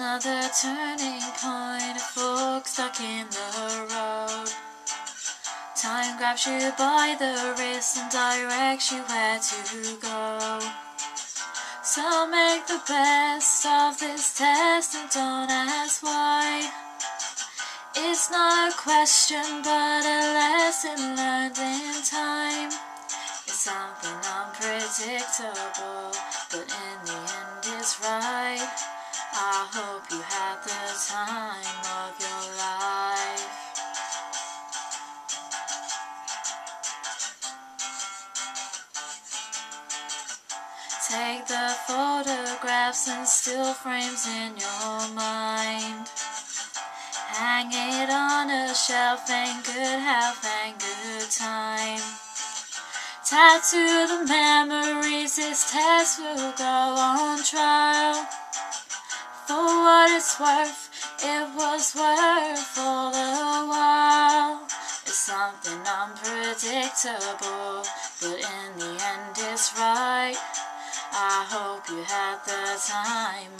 another turning point, a fork stuck in the road. Time grabs you by the wrist and directs you where to go. So make the best of this test and don't ask why. It's not a question, but a lesson learned in time. It's something unpredictable, Take the photographs and still frames in your mind. Hang it on a shelf and good health and good time. Tattoo the memories, this test will go on trial. For what it's worth, it was worth all the while. It's something unpredictable, I hope you had the time.